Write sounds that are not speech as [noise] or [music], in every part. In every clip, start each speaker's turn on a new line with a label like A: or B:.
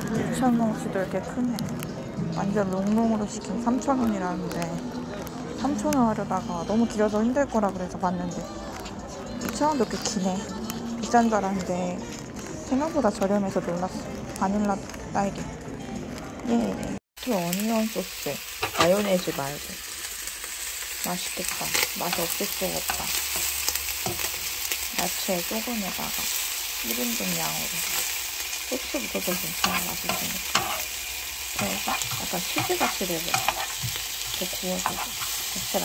A: 2,000원치도 이렇게 크네. 완전 롱롱으로 시킨 3,000원이라는데 3,000원 하려다가 너무 길어서 힘들 거라 그래서 봤는데 2,000원도 꽤 기네. 비싼 줄 알았는데 생각보다 저렴해서 놀랐어. 바닐라 딸기. 예. 이 어니언 소스. 마요네즈 말고. 맛있겠다. 맛이 없을 수가 없다. 야채 조금에다가 1인분 양으로. 소스부터도 괜찮아 맛있으니까. 그래서 약간 치즈같이 되고 더 구워주고 같이.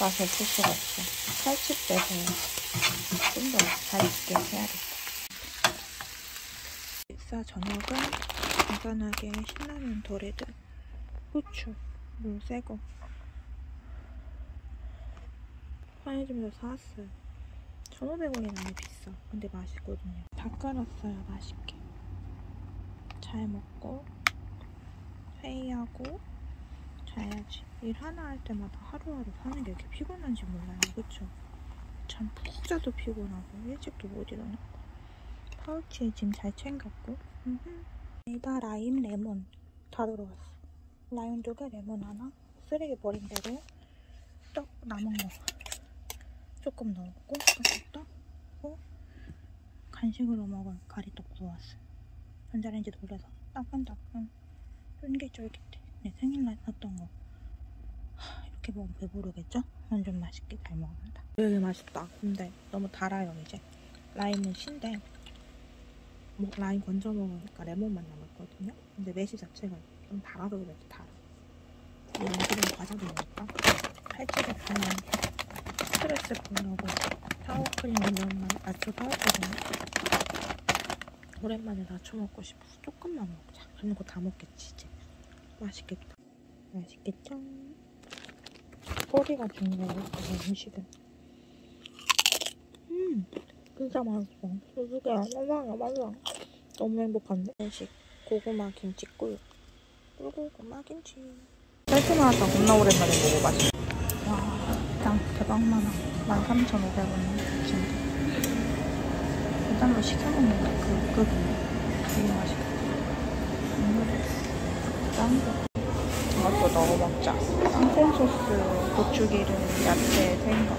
A: 맛이 없을 수가 없어. 살집 빼서 좀 더 잘 익게 해야겠다. 식사 저녁은 간단하게 신라면 도레드, 후추, 물 새거 편의점에서 사왔어요. 1,500원이 너무 비싸. 근데 맛있거든요. 다 끓었어요. 맛있게. 잘 먹고 회의하고 자야지. 일 하나 할 때마다 하루하루 사는 게 이렇게 피곤한지 몰라요. 그쵸? 참푹 자도 피곤하고 일찍도 못 일어나. 파우치에 짐 잘 챙겼고 에다 라임 레몬 다 들어갔어. 라임 두 개, 레몬 하나, 쓰레기 버린 대로 떡 남은 거 조금 넣었고 떡 간식으로 먹을 가리떡 구웠어. 전자레인지 돌려서 따끈따끈 쫄깃쫄깃해. 내 생일날 샀던 거. 하, 이렇게 먹으면 배부르겠죠? 완전 맛있게 잘 먹는다. 되게 맛있다. 근데 너무 달아요 이제. 라임은 신데 뭐 라임 건져 먹으니까 레몬만 남았거든요. 근데 매실 자체가 좀 달아서 그런지 달아. 이런 기름 과자도 먹을까? 팔찌를 그냥 스트레스 풀려고 사워크림 이런 맛 낮춰 사왔거든요. 오랜만에 낮춰 먹고 싶어서 조금만 먹자. 그리고 다 먹겠지 이제. 맛있겠다. 맛있겠죠? 꼬리가 중요해요. 음식은. 음, 진짜 맛있어. 소주게 너무 맛있어. 너무 행복한데? 음식 고구마 김치 꿀. 꿀고구마 김치. 깔끔하다. 겁나 오랜만에 먹어봤어. 와, 일단 대박 많아. 13,500원 진짜. 배달로 시켜먹는 그 급인데 되게 맛있겠다. 음, 짱. 이것도 넣어 먹자. 땅콩 소스, 고추기름, 야채, 생강.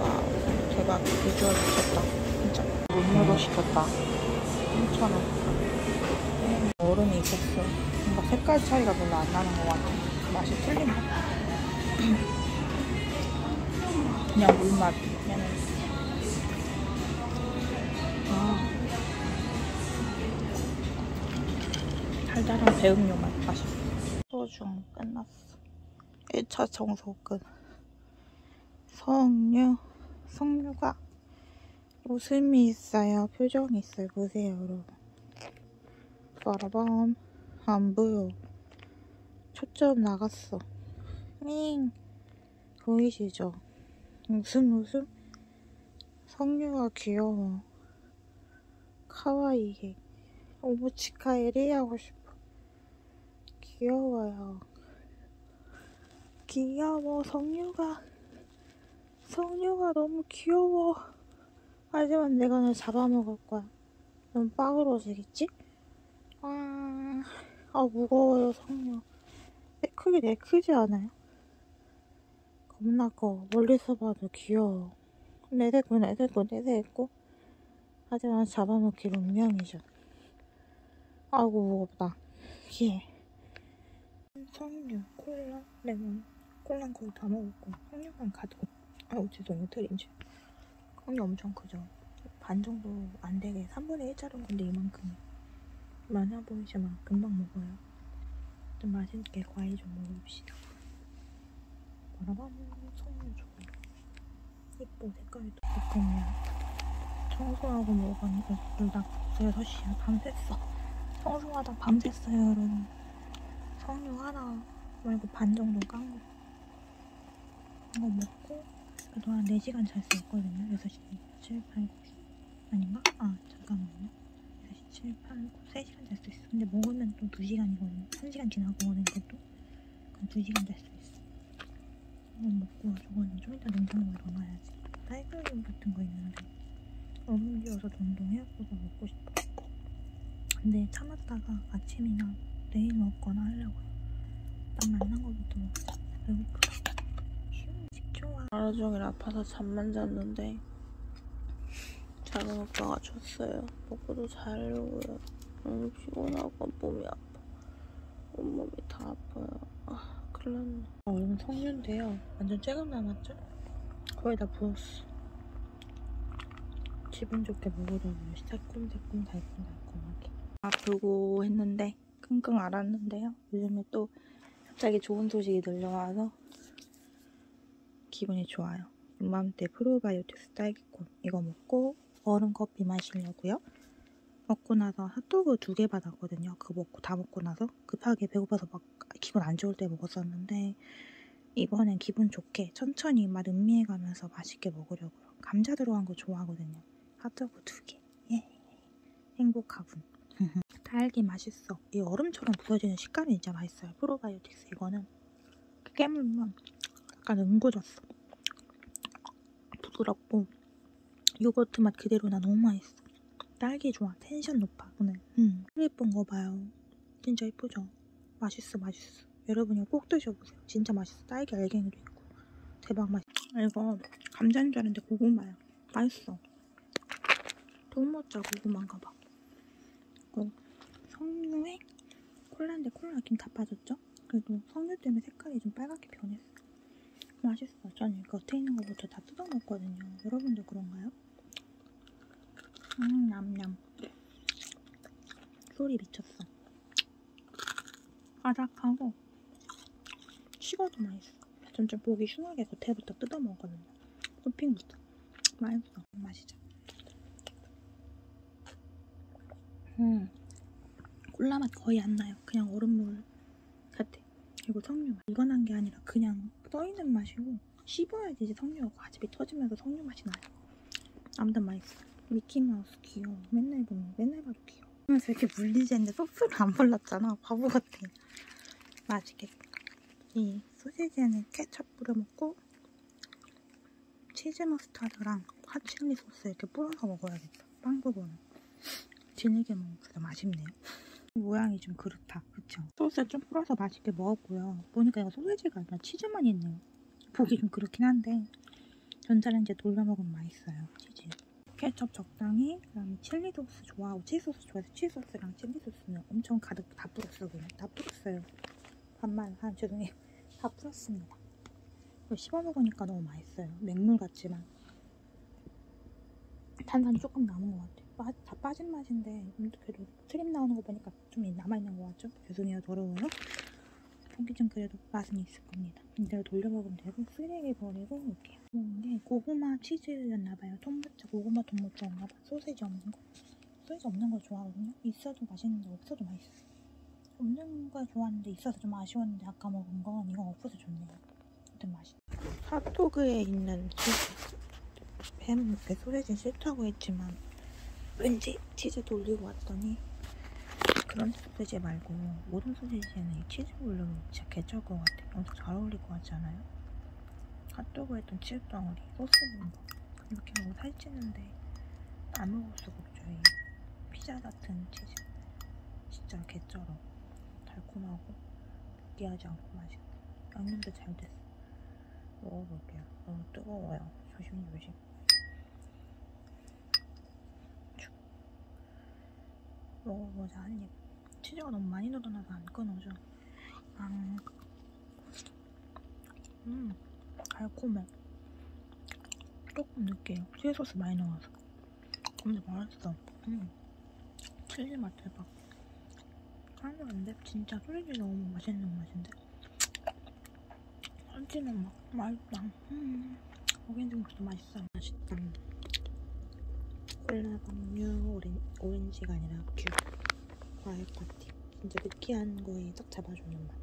A: 와, 대박. 비주얼 미쳤다. 진짜. 음료도 시켰다. 3,000원. 얼음이 있었어. 뭔가 색깔 차이가 별로 안 나는 것 같아. 맛이 틀린가? 그냥 물맛. 그냥 아. 달달한 배음료 맛 맛있어. 소중 끝났어. 1차 청소 끝. 성류. 성류가 웃음이 있어요. 표정이 있어요. 보세요, 여러분. 빠라밤. 안 보여. 초점 나갔어. 잉. 보이시죠? 웃음, 웃음? 성류가 귀여워. 카와이게. 오모치카 에리 하고 싶어. 귀여워요. 귀여워, 성류가. 성류가 너무 귀여워. 하지만 내가 널 잡아먹을 거야. 넌 빠그러지겠지? 아, 아 무거워요, 성류. 내 크기 내 크지 않아요? 겁나 커. 멀리서 봐도 귀여워. 내대고, 내대고, 내대고. 하지만 잡아먹기 운명이죠. 아이고, 무겁다. 예. 성류, 콜라, 레몬. 콜라는 거의 다 먹었고, 성류만 가지고. 아우, 죄송해요, 트림즈. 성류 엄청 크죠? 반 정도 안 되게 3분의 1짜리인 건데 이만큼. 많아 보이지만 금방 먹어요. 좀 맛있게 과일 좀 먹어봅시다. 바라밤 좋아요. 예뻐 색깔이 예쁘면 청소하고 먹으니까 둘다 6시야 밤샜어. 청소하다 밤샜어요 여러분. 성류 하나 말고 반 정도 깐 거. 이거 먹고 그동안 4시간 잘 수 있거든요. 6시 7, 8, 9 아닌가? 아 잠깐만요. 6시 7, 8, 9 3시간 잘 수 있어. 근데 먹으면 또 2시간이거든요. 1시간 지나고 먹는 것도 그럼 2시간 잘수 있어. 이거 먹고 저거는 좀 이따 냉장고에 넣어놔야지. 딸기우유 같은 거 있는데 지어서 동동 해갖고서 먹고 싶어. 근데 참았다가 아침이나 내일 먹거나 하려고요. 딱 만난 거부터 먹자. 배고프다. 좋아. 하루 종일 아파서 잠만 잤는데 작은 오빠가 줬어요. 먹고도 자려고요. 너무 피곤하고 몸이 아파. 온몸이 다 아파요. 아, 큰일 났네. 어, 이건 석류인데요. 완전 쬐금 남았죠? 거의 다 부었어. 기분 좋게 먹으려고요. 새콤새콤 달콤달콤하게. 아프고 했는데 끙끙 앓았는데요. 요즘에 또 갑자기 좋은 소식이 들려와서 기분이 좋아요. 이맘때 프로바이오틱스 딸기콘 이거 먹고 얼음 커피 마시려고요. 먹고 나서 핫도그 두 개 받았거든요. 그거 먹고 다 먹고 나서 급하게 배고파서 막 기분 안 좋을 때 먹었었는데 이번엔 기분 좋게 천천히 맛 음미해가면서 맛있게 먹으려고요. 감자 들어간 거 좋아하거든요. 핫도그 두 개. 예. 행복하군. [laughs] 딸기 맛있어. 이 얼음처럼 부서지는 식감이 진짜 맛있어요. 프로바이오틱스 이거는 깨물면 약간 응고졌어. 부드럽고 요거트 맛 그대로 나 너무 맛있어. 딸기 좋아. 텐션 높아 오늘. 음. 예쁜 거 봐요. 진짜 예쁘죠? 맛있어 맛있어. 여러분이 꼭 드셔보세요. 진짜 맛있어. 딸기 알갱이도 있고 대박 맛있어. 이거 감자인 줄 알았는데 고구마야. 맛있어. 통모짜 고구마인가 봐. 어, 석류에 콜라인데 콜라 느낌 다 빠졌죠? 그래도 석류 때문에 색깔이 좀 빨갛게 변했어. 맛있어. 저는 겉에 있는 거부터 다 뜯어 먹거든요. 여러분도 그런가요? 음, 냠냠. 소리 미쳤어. 바삭하고 식어도 맛있어. 전좀 보기 흉하게 겉에부터 뜯어 먹거든요. 토핑부터. 맛있어. 맛이죠. 음, 콜라 맛 거의 안 나요. 그냥 얼음물 같아. 그리고 석류 맛. 이건 한 게 아니라 그냥 떠있는 맛이고 씹어야지 이제 석류가 과즙이 터지면서 석류 맛이 나요. 아무튼 맛있어. 미키마우스 귀여워. 맨날 보면 맨날 봐도 귀여워. 그러면서 이렇게 물리지 않는데 소스를 안 발랐잖아. 바보 같아. 맛있겠다. 이 소시지에는 케첩 뿌려 먹고 치즈 머스타드랑 핫칠리 소스 이렇게 뿌려서 먹어야겠다. 빵 부분은. 진하게 먹으니까 맛있네요. 모양이 좀 그렇다. 그쵸? 소스 좀 풀어서 맛있게 먹었고요. 보니까 이거 소세지가 아니라 치즈만 있네요. 보기 좀 그렇긴 한데 전자레인지에 돌려 먹으면 맛있어요. 치즈. 케첩 적당히 그다음에 칠리 소스 좋아하고 치즈 소스 좋아해서 치즈 소스랑 칠리 소스는 엄청 가득 다 뿌렸어요. 그냥 다 뿌렸어요. 반만 한 죄송해요. 다 뿌렸습니다. 이거 씹어 먹으니까 너무 맛있어요. 맹물 같지만 탄산이 조금 남은 것 같아요. 빠, 다 빠진 맛인데 그래도 트림 나오는 거 보니까 좀 남아있는 것 같죠? 죄송해요 더러워요 보기 좀 그래도 맛은 있을 겁니다 이대로 돌려 먹으면 되고 쓰레기 버리고 올게 요 이게 고구마 치즈였나봐요. 톰부짜 고구마 톰부짜였나봐. 소세지 없는 거. 소세지 없는 거 좋아하거든요. 있어도 맛있는데 없어도 맛있어요. 없는 거 좋아하는데 있어서 좀 아쉬웠는데 아까 먹은 건 이거 없어서 좋네요. 아무튼 맛있어 핫도그에 있는 치즈 햄 소세지 싫다고 했지만 왠지 치즈 돌리고 왔더니 그런 소세지 말고 모든 소세지에는 이 치즈 올리면 진짜 개쩔 것 같아. 엄청 잘 어울릴 것 같지 않아요? 핫도그 했던 치즈 덩어리 소스 부은 거 이렇게 먹으면 살찌는데 안 먹을 수가 없죠. 이 피자 같은 치즈 진짜 개쩔어. 달콤하고 느끼하지 않고 맛있고 양념도 잘 됐어. 먹어볼게요. 너무 뜨거워요. 조심조심. 먹어보자 한입 치즈가 너무 많이 늘어나서 안 끊어져 음, 음 달콤해. 조금 느끼해요. 치즈 소스 많이 넣어서. 근데 맛있어 음. 칠리 맛 대박. 하나도 안 돼? 진짜 소리지 너무 맛있는 맛인데? 한치는 막 맛있다. 음. 오렌지국도 맛있어 맛있다. 콜라 방류 오렌, 오렌지가 아니라 귤. 과일 파티. 진짜 느끼한 거에 딱 잡아주는 맛.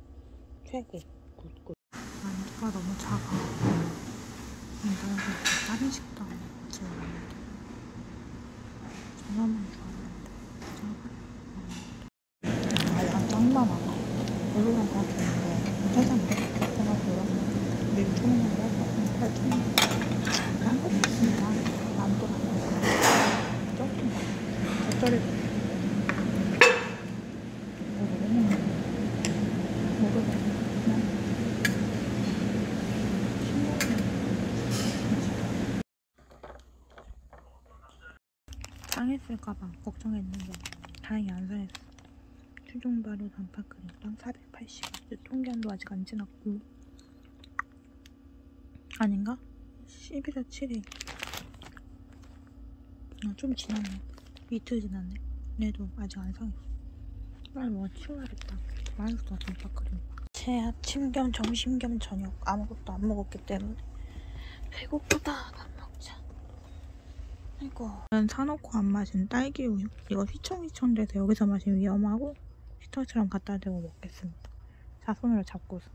A: 최고. 굿굿. 만두가 너무 작아 다른 식당 같이 먹는데 전화만 좋아하는데 알람 짱만 많아 별로랑 다 좋은데 괜찮은데? 그래가지고 근데 6천원인데 8천원 한국 있습니다 만두가 겉절이 상했을까봐 걱정했는데 다행히 안 상했어. 발효 단팥크림빵 480원. 통기한도 아직 안 지났고 아닌가? 11월 7일. 아, 좀 지났네. 이틀 지났네. 그래도 아직 안 상했어. 빨리 뭐 치워야겠다. 맛있어 단팥크림. 제 아침 겸 점심 겸 저녁 아무것도 안 먹었기 때문에 배고프다. 아이고. 난 사놓고 안 마신 딸기 우유. 이거 휘청휘청 돼서 여기서 마시면 위험하고 히터처럼 갖다 대고 먹겠습니다. 자 손으로 잡고서.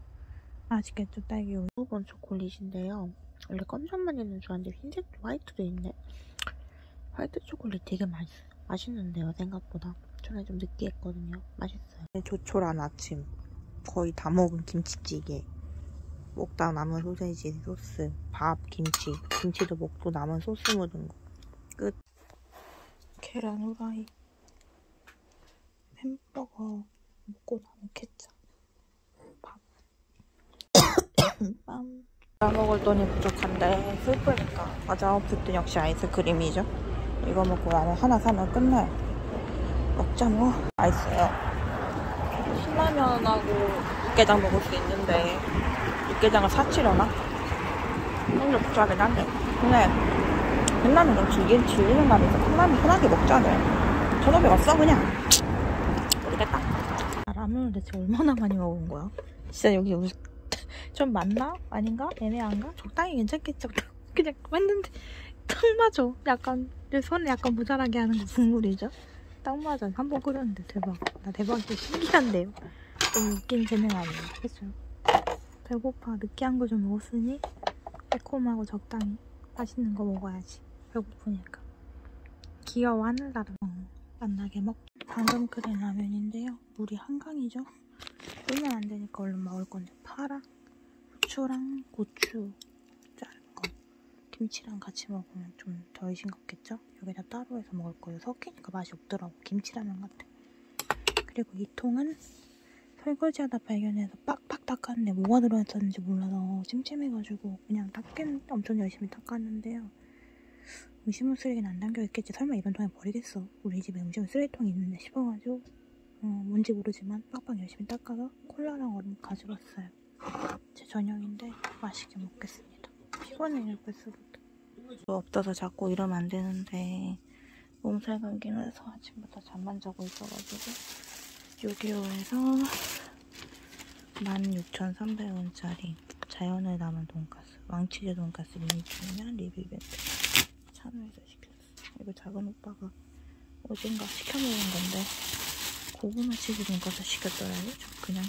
A: 맛있겠죠 딸기 우유. 이건 초콜릿인데요. 원래 검정만 있는 줄 알았는데 흰색도 화이트도 있네. 화이트 초콜릿 되게 맛있어. 맛있는데요 생각보다. 전에 좀 느끼했거든요. 맛있어요. 조촐한 아침. 거의 다 먹은 김치찌개. 먹다 남은 소세지 소스, 밥, 김치. 김치도 먹고 남은 소스 묻은 거. 끝. 계란 후라이. 햄버거 먹고 남은 케찹. 밥. [coughs] 빰. 다 먹을 돈이 부족한데 슬프니까 과자 오프트 역시 아이스크림이죠. 이거 먹고 라면 하나 사면 끝나요. 먹자 뭐. 맛있어요. 신라면하고 육개장 먹을 수 있는데 육개장을 사치려나? 오늘 복잡하긴 한데 근데 맨날은 좀 즐긴, 즐기는 날이 있어 컵라면 편하게 먹자네. 전업에 왔어 그냥. 모르겠다. 아, 라면을 대체 얼마나 많이 먹은 거야? 진짜 여기 우... [laughs] 좀 맞나? 아닌가? 애매한가? 적당히 괜찮겠죠? [laughs] 그냥 했는데 딱 맞아. 약간 내 손에 약간 모자라게 하는 거 국물이죠? 딱 맞아. 한 번 끓였는데 대박. 나 대박이 신기한데요? 좀 웃긴 재능 아니에요 그죠? 배고파. 느끼한 거 좀 먹었으니 매콤하고 적당히 맛있는 거 먹어야지 배고프니까. 귀여워 하늘나라 어, 만나게 먹 방금 끓인 라면인데요. 물이 한강이죠? 끓면 안 되니까 얼른 먹을 건데. 파랑 후추랑 고추 자른 거. 김치랑 같이 먹으면 좀 덜 싱겁겠죠? 여기다 따로 해서 먹을 거예요. 섞이니까 맛이 없더라고. 김치라면 같아. 그리고 이 통은 설거지하다 발견해서 빡빡 닦았는데 뭐가 들어있었는지 몰라서 찜찜해가지고 그냥 닦긴 엄청 열심히 닦았는데요. 음식물 쓰레기는 안 담겨 있겠지. 설마 이런 통에 버리겠어. 우리 집에 음식물 쓰레기통이 있는데 싶어가지고 어, 뭔지 모르지만 빡빡 열심히 닦아서 콜라랑 얼음 가져갔어요. 제 저녁인데 맛있게 먹겠습니다. 피곤해요 벌써부터. 없어서 자꾸 이러면 안 되는데 몸살 감기는 해서 아침부터 잠만 자고 있어가지고 유기호에서 16,300원짜리 자연을 담은 돈가스 왕치즈 돈가스 미니주면 리뷰 이벤트 참여해서 시켰어 이거 작은 오빠가 어젠가 시켜먹은 건데 고구마 치즈 돈가스 시켰더라고요 저 그냥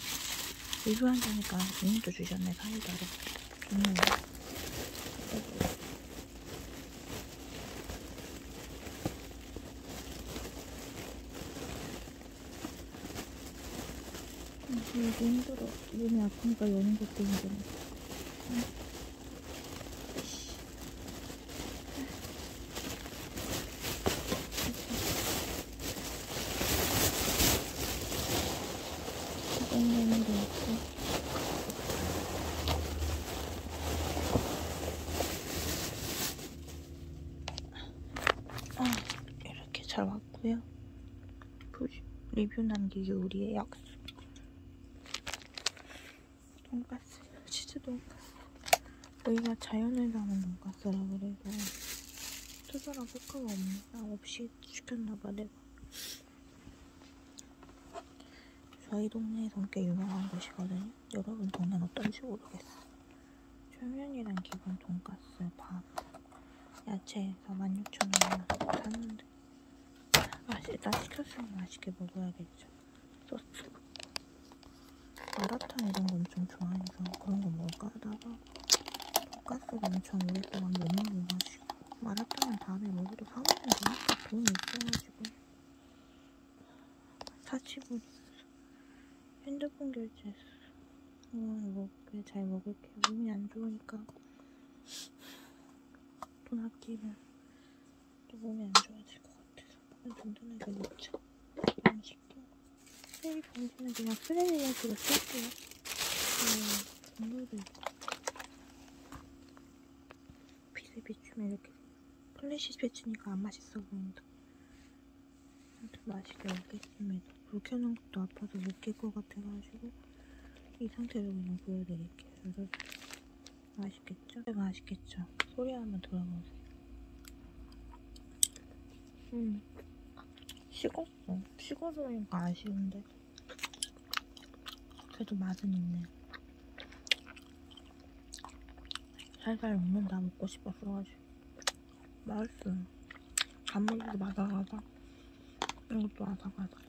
A: 리뷰한다니까 이님도 주셨네 사이다를 좋네요 이게 힘들어. 몸이 아프니까 여는 것도 힘들어. 땡기는 게 없고. 아, 이렇게 잘 왔고요. 리뷰 남기기 우리의 약속. 돈가스 치즈 돈가스. 여기가 자연을 담은 돈가스라 그래서 특별한 효과가 없나? 없이 시켰나봐 내가. 저희 동네에선 꽤 유명한 곳이거든요. 여러분 동네는 어떤지 모르겠어. 초면이랑 기본 돈가스 밥. 야채에서 16,000원 샀는데 맛있, 일단 시켰으면 맛있게 먹어야겠죠. 소스. 마라탕 이런 거 엄청 좋아해서 그런 거 먹을까 하다가 돈가스가 엄청 오랫동안 못 먹어가지고 마라탕은 다음에 먹어도 사오면 되니까 돈이 있어가지고. 사치고 핸드폰 결제했어. 어, 먹게 잘 먹을게 몸이 안 좋으니까. 돈 아끼면 또 몸이 안 좋아질 것 같아서 든든하게 먹자 음식 쓰레기 봉지는 그냥 쓰레기 용기로 쓸게요. 음, 국물도 있고. 빛을 비추면 이렇게 플래시 비추니까 안 맛있어 보인다. 아무튼 맛있게 먹겠습니다. 불 켜는 것도 아파서 못 깰 것 같아가지고 이 상태로 그냥 보여드릴게요. 맛있겠죠? 네, 맛있겠죠? 소리 한번 들어보세요. 음, 식었어. 식어서니까 아쉬운데. 그래도 맛은 있네. 살살 먹는다 먹고 싶었어가지고. 맛있어요. 단무지도 아삭아삭. 이것도 아삭아삭.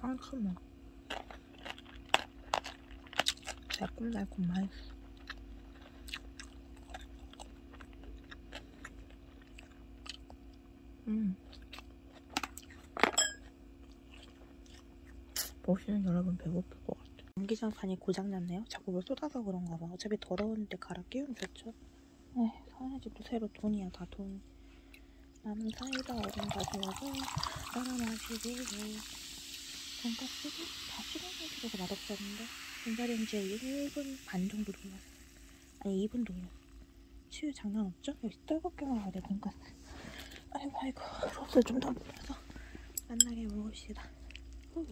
A: 상큼해. 달콤달콤 맛있어. 음. 보시는 여러분 배고플 것 같아. 전기장판이 고장났네요. 자꾸 뭘 쏟아서 그런가 봐. 어차피 더러운데 갈아 끼우면 좋죠. 에휴, 사는 집도 새로 돈이야, 다 돈. 나는 사이다 얼음 가져와서 따라 마시고 돈가스도 다 식어서 들어서 맛없었는데 전자레인지에 1분 반 정도 돌렸어. 아니 2분 돌렸어. 치유 장난 없죠? 여기 뜨겁게 먹어야 돼 돈가스. 아이고 아이고 소스 좀더 뿌려서 만나게 먹읍시다. 후.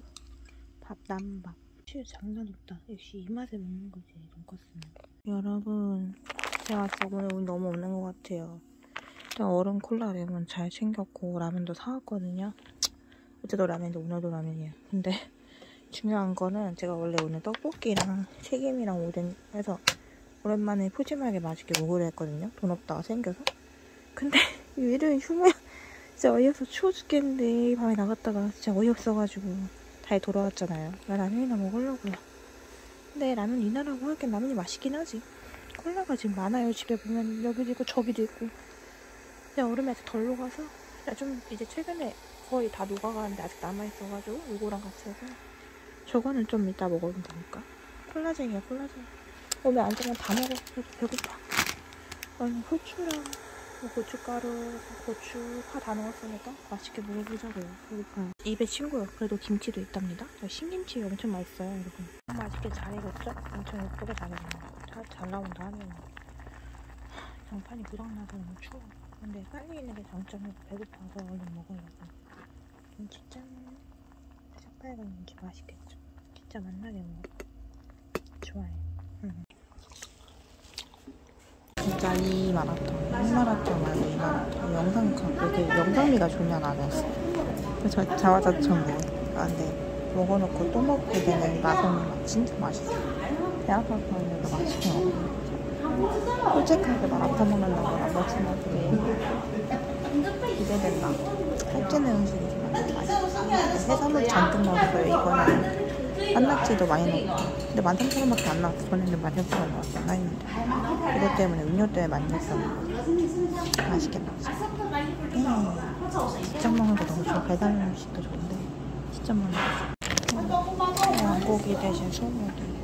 A: 밥 남은 밥. 치유 장난 없다. 역시 이 맛에 먹는 거지 돈가스는. 여러분 제가 오늘 운이 너무 없는 것 같아요. 일단 얼음 콜라 레몬 잘 챙겼고 라면도 사왔거든요. 어제도 라면인데 오늘도 라면이에요. 근데 [laughs] 중요한 거는 제가 원래 오늘 떡볶이랑 튀김이랑 오뎅 해서 오랜만에 푸짐하게 맛있게 먹으려 했거든요. 돈 없다가 생겨서. 근데 [laughs] 일요일 휴무 [laughs] 진짜 어이없어 추워 죽겠는데 이 밤에 나갔다가 진짜 어이없어가지고 다시 돌아왔잖아요. 나 라면이나 먹으려고요. 근데 라면 이나라고 하기엔 라면이 맛있긴 하지. 콜라가 지금 많아요. 집에 보면 여기도 있고 저기도 있고. 근데 얼음에서 덜 녹아서 좀 이제 최근에 거의 다 녹아가는데 아직 남아있어가지고 이거랑 같이 해서 저거는 좀 이따 먹으면 되니까. 콜라쟁이야 콜라쟁이. 오늘 안 되면 다 먹어. 배고파. 아니 후추랑 뭐 고춧가루, 고추, 파 다 넣었으니까 맛있게 먹어보자고요. 배고파요. 입에 친구요. 그래도 김치도 있답니다. 신김치 엄청 맛있어요, 여러분. 맛있게 잘 익었죠? 엄청 예쁘게 잘 익었네요. 잘, 잘 나온다 하면. 장판이 고장나서 너무 추워. 근데 빨리 있는 게 장점이고 배고파서 얼른 먹으려고. 김치 짠. 새빨간 김치 맛있겠죠? 진짜 맛나게 먹어. 좋아요. 응. 진짜 이 마라톤, 이 마라톤 말고 이 마라톤 영상 이렇게 영상미가 좋냐 나눴어. 저 자화자찬 먹어요. 아 근데 먹어놓고 또 먹게 되는 맛은 진짜 맛있어. 배 아파서는데도 맛있게 먹어. 솔직하게 마라톤 먹는다고 나머지는 되게 기대된다. 살찌는 음식이 정말 맛있어. 해산물 잔뜩 넣었어요. 이거는 한낙지도 많이 넣었고. 근데 13,000원밖에 안 나왔어. 전에는 16,000원 나왔어 나 했는데. 이것 때문에 음료 때문에 많이 냈어 맛있겠다 음. 직접 먹는 거 너무 좋아. 배달 음식도 좋은데. 직접 먹는 거 좋아. 양고기 대신 소고기.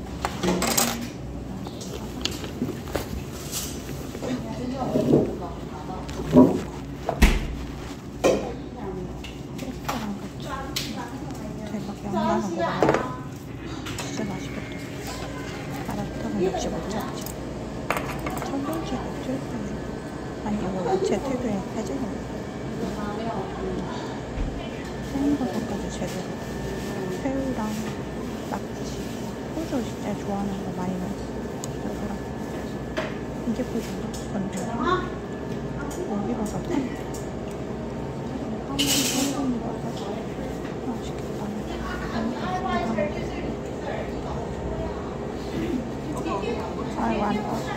A: 대박 양반하고 265점. 청동지 없을 아니, 이거 제태도에 해지는 생일버섯까지 제대로. 새우랑 낙지. 호주 진짜 좋아하는 거 많이 넣었어. 이거랑. 이게 포주인가? 건조. 고기버섯. 아이고 안 떠.